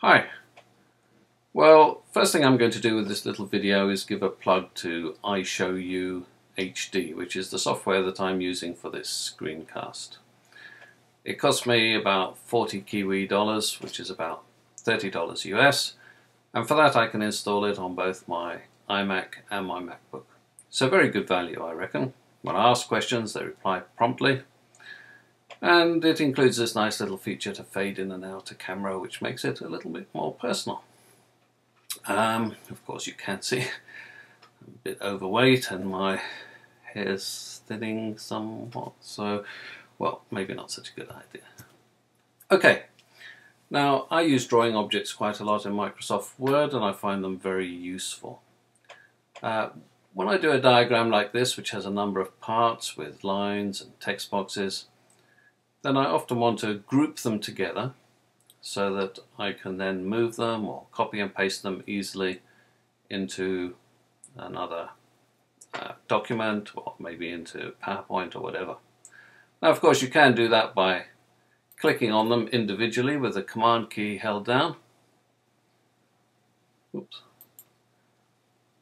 Hi. Well, first thing I'm going to do with this little video is give a plug to iShowU HD, which is the software that I'm using for this screencast. It cost me about 40 Kiwi dollars, which is about $30 US, and for that I can install it on both my iMac and my MacBook. So very good value, I reckon. When I ask questions, they reply promptly, and it includes this nice little feature to fade in and out a camera, which makes it a little bit more personal. Um, of course, you can see I'm a bit overweight and my hair's thinning somewhat, so, well, maybe not such a good idea. Okay, now I use drawing objects quite a lot in Microsoft Word and I find them very useful. Uh, when I do a diagram like this, which has a number of parts with lines and text boxes, then I often want to group them together so that I can then move them or copy and paste them easily into another uh, document or maybe into PowerPoint or whatever. Now of course you can do that by clicking on them individually with the command key held down. Oops.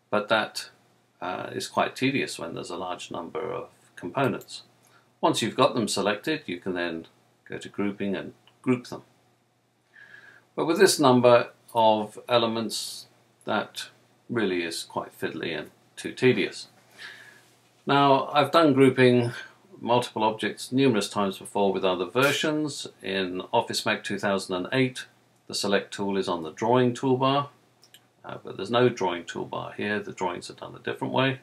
But that uh, is quite tedious when there's a large number of components. Once you've got them selected, you can then go to grouping and group them. But with this number of elements, that really is quite fiddly and too tedious. Now, I've done grouping multiple objects numerous times before with other versions. In Office Mac 2008, the Select tool is on the Drawing toolbar, uh, but there's no Drawing toolbar here. The drawings are done a different way.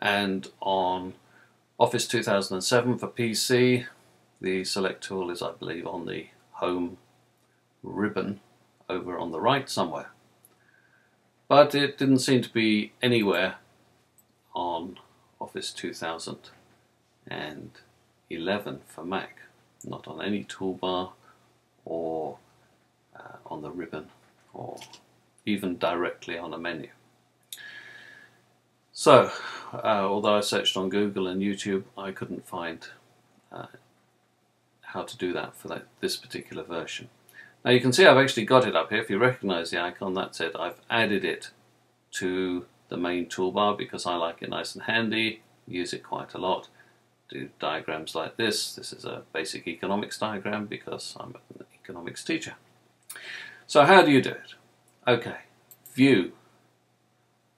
And on Office 2007 for PC, the select tool is I believe on the home ribbon over on the right somewhere. But it didn't seem to be anywhere on Office 2011 for Mac, not on any toolbar or uh, on the ribbon or even directly on a menu. So, uh, although I searched on Google and YouTube, I couldn't find uh, how to do that for that, this particular version. Now you can see I've actually got it up here. If you recognize the icon, that's it. I've added it to the main toolbar because I like it nice and handy, use it quite a lot. Do diagrams like this. This is a basic economics diagram because I'm an economics teacher. So how do you do it? Okay, view,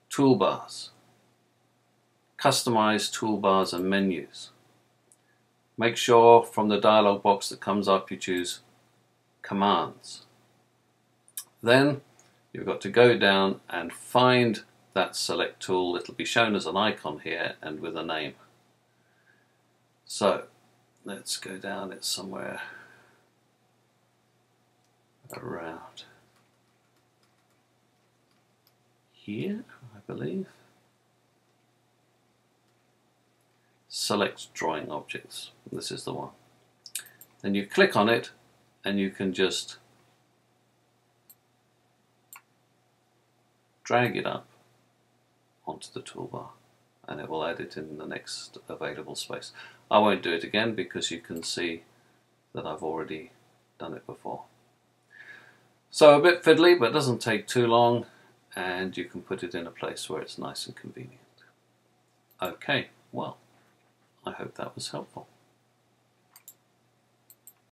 toolbars, Customize toolbars and menus. Make sure from the dialog box that comes up you choose Commands. Then you've got to go down and find that select tool. It'll be shown as an icon here and with a name. So let's go down, it's somewhere around here, I believe. Select drawing objects. This is the one. Then you click on it and you can just drag it up onto the toolbar and it will add it in the next available space. I won't do it again because you can see that I've already done it before. So a bit fiddly but doesn't take too long and you can put it in a place where it's nice and convenient. Okay, well. I hope that was helpful.